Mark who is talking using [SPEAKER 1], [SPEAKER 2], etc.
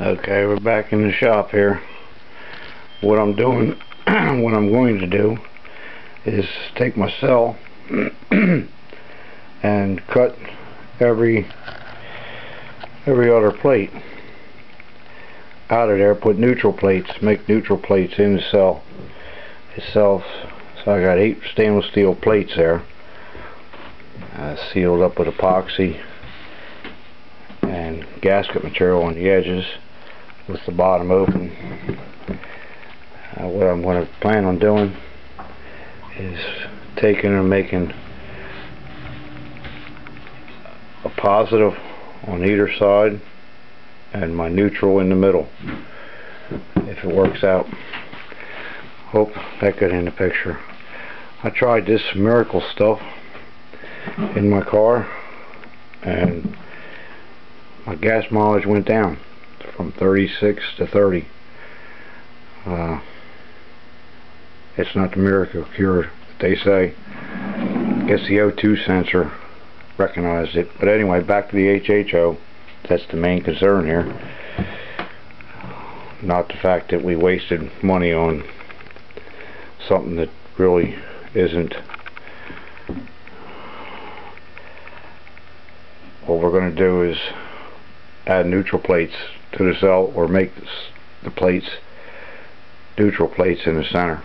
[SPEAKER 1] Okay, we're back in the shop here. What I'm doing, what I'm going to do is take my cell and cut every every other plate out of there, put neutral plates, make neutral plates in the cell itself. So I got eight stainless steel plates there, uh, sealed up with epoxy and gasket material on the edges with the bottom open. Uh, what I'm going to plan on doing is taking and making a positive on either side and my neutral in the middle if it works out. Hope that got in the picture. I tried this miracle stuff in my car and my gas mileage went down from 36 to 30. Uh, it's not the miracle cure they say. I guess the O2 sensor recognized it. But anyway, back to the HHO. That's the main concern here. Not the fact that we wasted money on something that really isn't what we're going to do is add neutral plates to the cell or make the plates neutral plates in the center